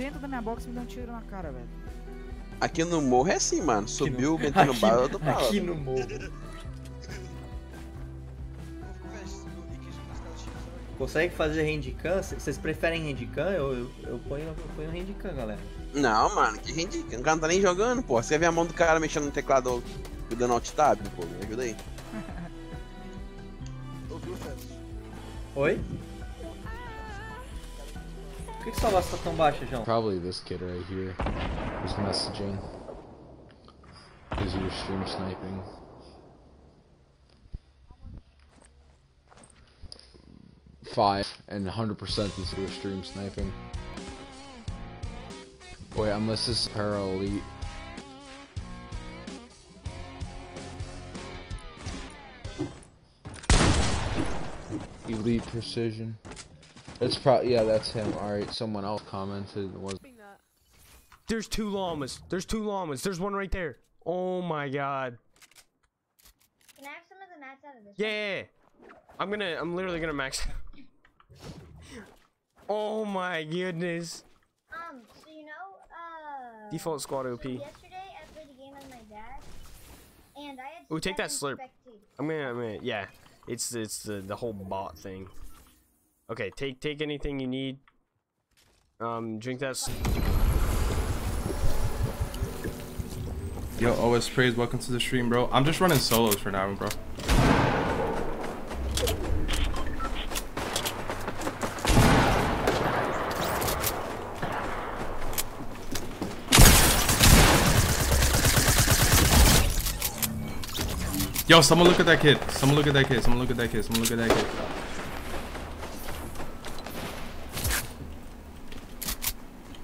dentro da minha box e me deu um tiro na cara, velho. Aqui no morro é assim, mano. Subiu, metendo bala do bala. Aqui no morro. Consegue fazer handicam? C- Vocês preferem handicam? Eu, eu, eu ponho, eu ponho handicam, galera. Não, mano, que gente. O cara não tá nem jogando, pô. Você vê a mão do cara mexendo no teclado dando alt tab, pô. Me ajuda aí. Ouviu? Oi? Por que, que sua voz tá tão baixa, João? Probably this kid right here who's messaging. Because you stream sniping. Five and 100% these were stream sniping. Wait, unless this is para elite. Elite precision. It's probably yeah, that's him. All right, someone else commented was There's two llamas. There's two llamas. There's one right there. Oh my god. Can I have some of the mats out of this? Yeah, yeah, yeah. I'm gonna. I'm literally gonna max. oh my goodness. Um, so you know, uh. Default squad OP. So yesterday I played a game with my dad, and I had. Ooh, take that slurp. spectators. I'm gonna. I'm gonna. Yeah. It's it's the the whole bot thing. Okay, take take anything you need. Um, drink that. Yo, OS Praise, welcome to the stream, bro. I'm just running solos for now, bro. Yo, someone look at that kid. Someone look at that kid. Someone look at that kid. Someone look at that kid.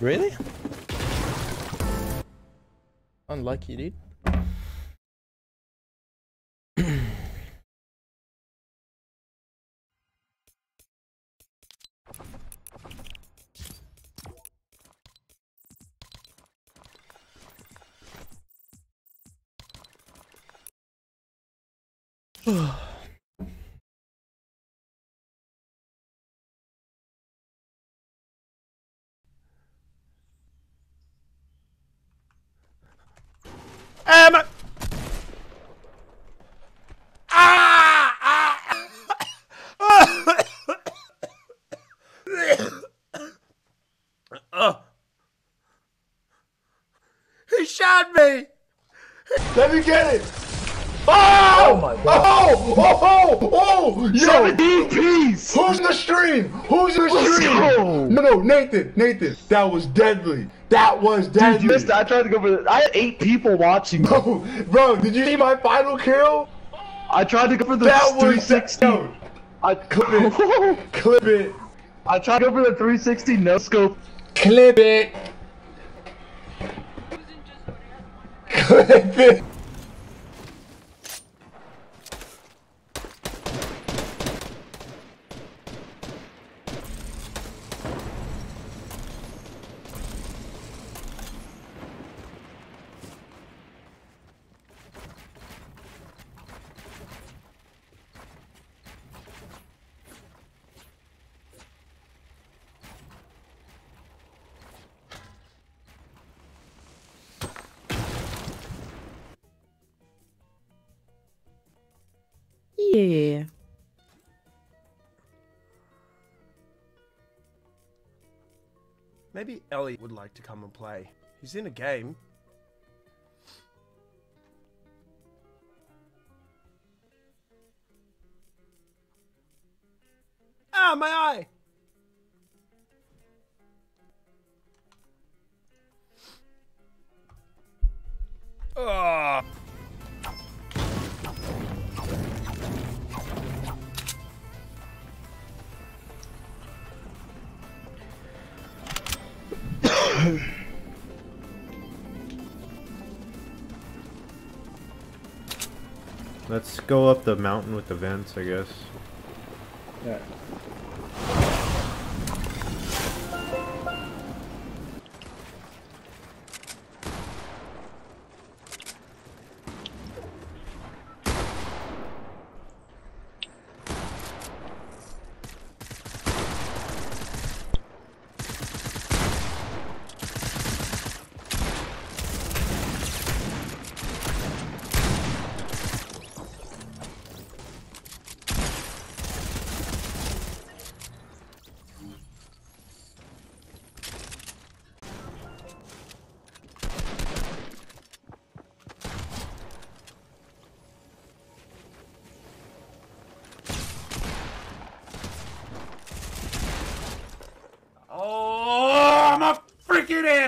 Really? Unlucky, dude. Um. Ah! Ah! oh. He shot me! Let me get it! Oh! oh! my god! Oh! Oh! Oh! Oh! Yo! 17 piece! Who's in the stream? Who's in the stream? No, no, Nathan, Nathan, that was deadly. That was deadly. Dude, you missed. I tried to go for. The, I had eight people watching. Bro, bro, did you see my final kill? I tried to go for the that 360. Was, I clip it. clip it. I tried to go for the 360 no scope. Clip it. Clip it. Maybe Ellie would like to come and play. He's in a game. Ah, my eye! Let's go up the mountain with the vents, I guess. Yeah.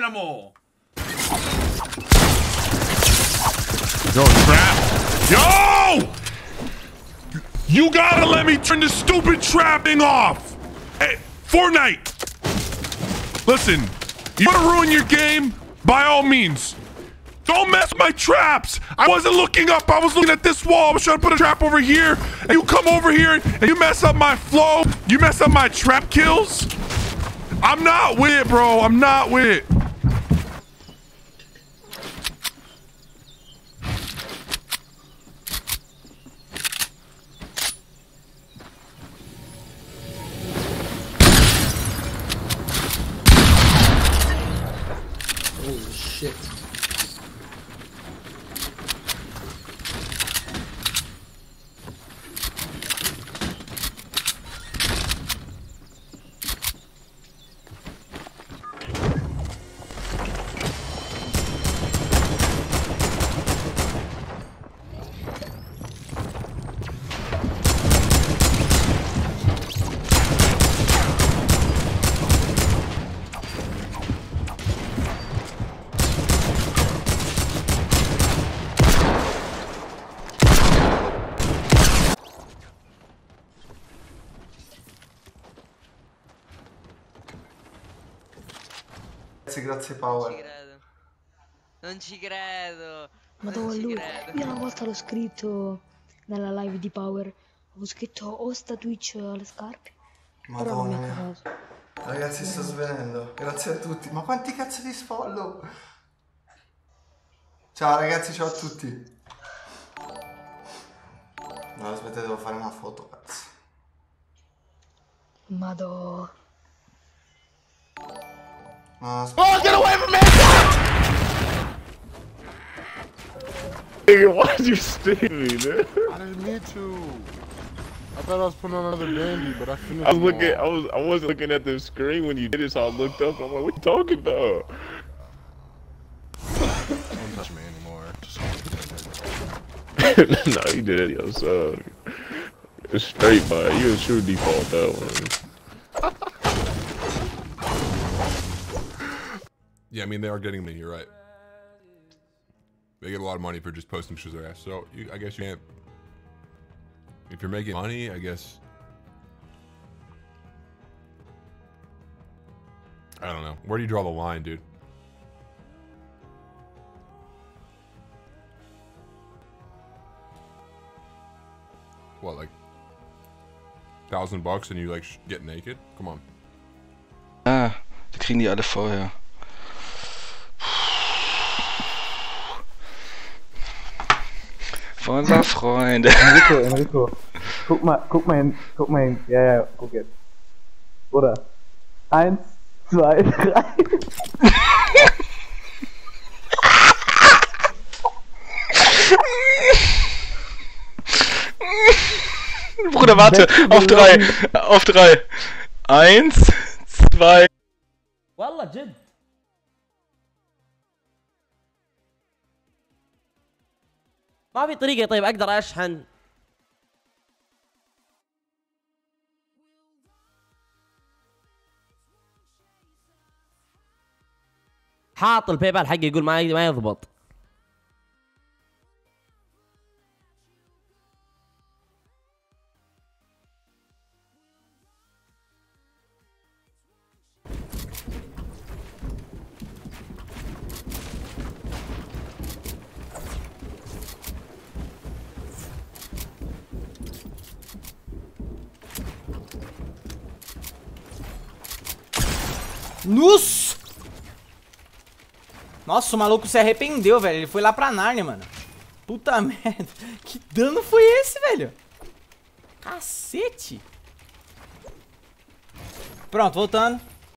Animal! Yo, trap. Yo! You gotta let me turn this stupid trapping off. Hey, Fortnite. Listen, you wanna ruin your game? By all means. Don't mess with my traps. I wasn't looking up. I was looking at this wall. I was trying to put a trap over here. And you come over here and you mess up my flow. You mess up my trap kills. I'm not with it, bro. I'm not with it. Grazie, Power. Non ci credo. Madonna, non ci lui. credo. Io una volta l'ho scritto nella live di Power. Ho scritto Osta Twitch alle scarpe. Madonna. Ragazzi sto svenendo. Grazie a tutti. Ma quanti cazzo di sfollow? Ciao ragazzi, ciao a tutti. No, aspetta, devo fare una foto, cazzo. Madò. Oh, get away from me! Nigga, why'd you sting me, dude? I didn't mean to. I thought I was putting on another bandy, but I finished. I was looking. all. I was. I wasn't looking at the screen when you did it, so I looked up. I'm like, "What you talking about?" Don't touch me anymore. Just no, you did it, yo. So it's straight, but you a true default that one. Yeah, I mean they are getting me. You're right. They get a lot of money for just posting pictures of their ass. So you, I guess you can't. If you're making money, I guess. I don't know. Where do you draw the line, dude? What, like thousand bucks and you like get naked? Come on. Ah, die kriegen die alle vorher. Unser Freund. Enrico, Enrico. Guck mal, guck mal hin, guck mal hin. Ja, ja, guck jetzt. Oder? Eins, zwei, drei. Bruder, warte. Auf drei. Auf drei. Eins, zwei. Wallah, Jim. ما في طريقة طيب أقدر أشحن؟ حاط الباي بال حقي يقول ما ما يضبط. Nossa! Nossa, o maluco se arrependeu, velho. Ele foi lá pra Narnia, mano. Puta merda. Que dano foi esse, velho? Cacete. Pronto, voltando.